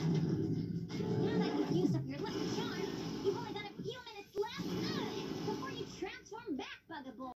Thank you.